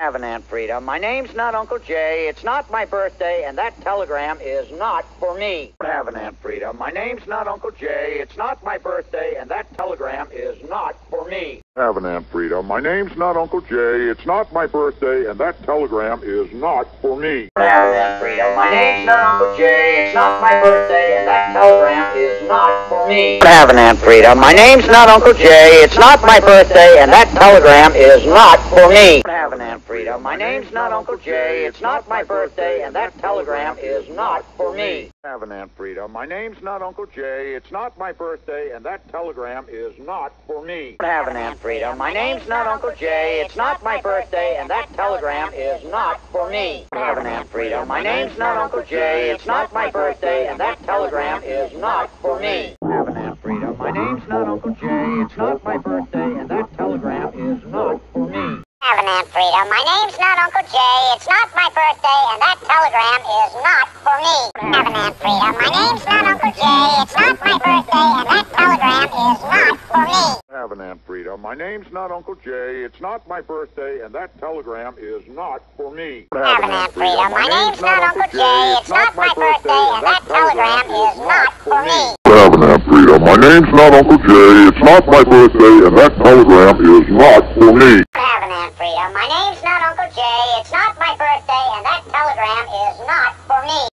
Have an Aunt Frida. My name's not Uncle Jay. It's not my birthday, and that telegram is not for me. Have an Aunt Frida. My name's not Uncle Jay. It's not my birthday, and that telegram is not for me. Have an Aunt Frida. My name's not Uncle Jay. It's not my birthday, and that telegram is not for me. Have an Aunt Frida. My name's not Uncle Jay. It's not my birthday, and that telegram is not for me. Have an Aunt Frida. My name's not Uncle Jay. It's not my birthday, and that telegram is not for me. Have an Aunt Frida. My name's not Uncle Jay. It's not my birthday, and that telegram is not for me. Have an Aunt Frida. My name's not Uncle Jay. It's not my birthday, and that telegram is not for me. Have an Aunt Frida. My name's not Uncle Jay. It's not my birthday, and that telegram is not for me. Have an Aunt Frida. My name's not Uncle Jay. It's not my birthday, and that telegram is not for me. Have an Aunt Frida. My name's not Uncle Jay. It's not my birthday, and that telegram is not for me. Have an Aunt Frida. My name's not Uncle Jay. It's not my birthday, and that telegram is not for me. Have an Aunt Frida. My name's not Uncle Jay. It's not my birthday, and that telegram is not for me. Have an Aunt Frida. My name's not Uncle Jay. It's not my birthday, and that telegram is not for me. Have an Aunt Frida. My name's not Uncle Jay. It's not my birthday, and that telegram is not for me. Have an Aunt Frida. My name's not Uncle Jay. It's not my birthday, and that telegram is not for me. Have an. My name's not Uncle Jay. It's not